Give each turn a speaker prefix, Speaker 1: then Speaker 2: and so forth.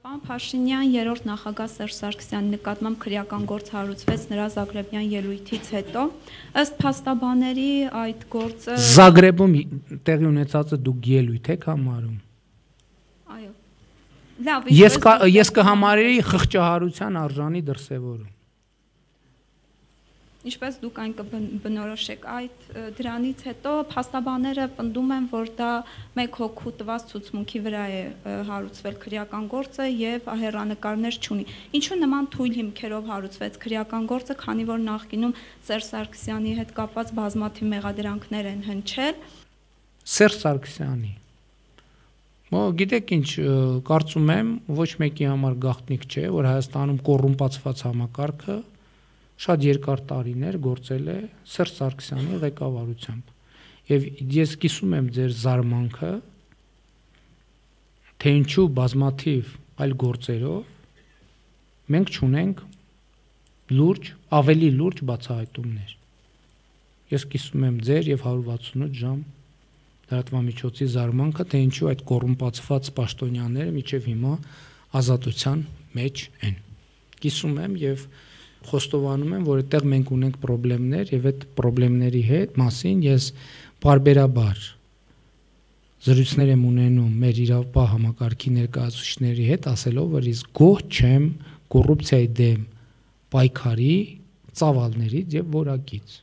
Speaker 1: Պարոն Փաշինյան երրորդ նախագահ Սերժ Սարգսյանի նկատմամբ քրեական գործ հարուցվեց նրա Զագրեբյան ելույթից հետո ըստ փաստաբաների այդ գործը
Speaker 2: Զագրեբում տեղի ունեցածը դուք ելույթ եք համարում
Speaker 1: այո լավ
Speaker 2: Ես ես կհամարեի խղճահարության արժանի դրսևորում
Speaker 1: Ինչպես դուք այն կբնորոշեք այդ դրանից հետո փաստաբանները պնդում են, որ դա մեկ հոգու տված ցուցմունքի վրա է հարուցվել քրեական գործը եւ հերանեկարներ չունի։ Ինչու նման թույլ հիմքերով հարուցվեց քրեական գործը, քանի որ նախկինում Սերժ Սարգսյանի հետ կապված բազմաթիվ մեղադրանքներ են հնչել։
Speaker 2: Սերժ Սարգսյանի Մո գիտեք ինչ կարծում եմ ոչ մեկի համար գաղտնիք չէ, որ Հայաստանում կոռումպացված համակարգը շատ երկար տարիներ գործել է Սերժ Սարգսյանի ղեկավարությամբ։ Եվ ես կիսում եմ ձեր զարմանքը, թե ինչու բազմաթիվ այլ գործերով մենք ճունենք լուրջ, ավելի լուրջ բացահայտումներ։ Ես կիսում եմ ձեր եւ 168 ժամ լրատվամիջոցի զարմանքը, թե ինչու այդ կոռումպացված պաշտոնյաները միջև հիմա ազատության մեջ են։ Կիսում եմ եւ և խոստովանում եմ, որ այդտեղ մենք ունենք խնդիրներ եւ այդ խնդիրների հետ մասին ես բարբերաբար զրույցներ եմ ունենում մեր իրավապահ համակարգի ներկայացուցիչների հետ, ասելով, որ ես գոհ չեմ կոռուպցիայի դեմ պայքարի ծավալներից եւ որակից